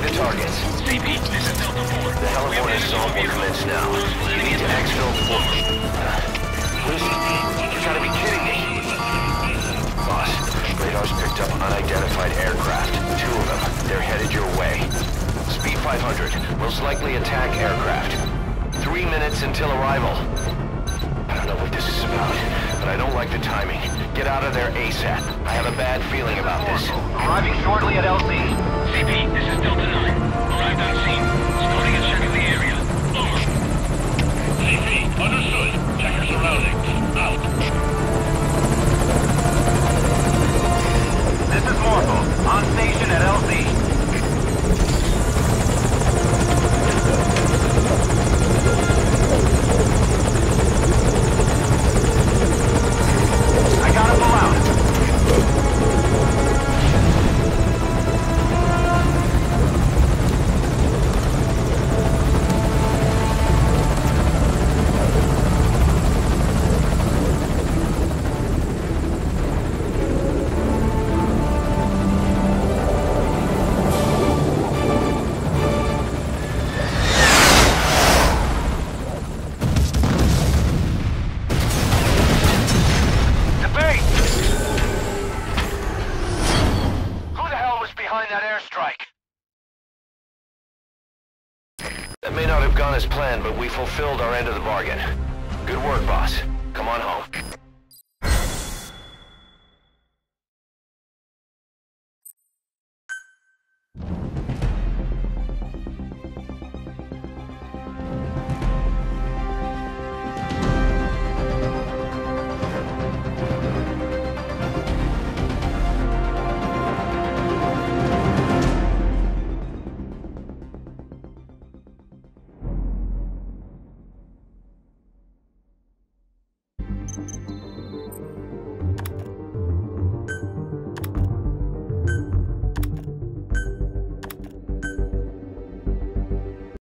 targets. CP, this is Delta 4. The Heliborne assault will commence now. You need to exfil for... Lucy, you gotta be kidding me. Boss, radar's picked up unidentified aircraft. Two of them. They're headed your way. Speed 500. Most likely attack aircraft. Three minutes until arrival. I don't know what this is about, but I don't like the timing. Get out of there ASAP. I have a bad feeling about this. Arriving shortly at LZ. CP, this is Delta 9. Arrived on scene. Starting a check of the area. Over. CP, understood. Check your surroundings. Out. This is Morpho. On station gone as planned, but we fulfilled our end of the bargain. Good work, boss. Come on home.